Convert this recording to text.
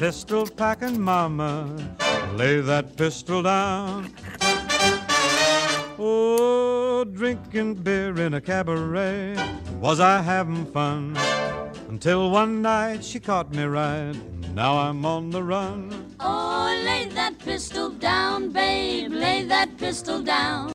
pistol packing mama, lay that pistol down. Oh, drinking beer in a cabaret, was I having fun? Until one night she caught me right, now I'm on the run. Oh, lay that pistol down, babe, lay that pistol down.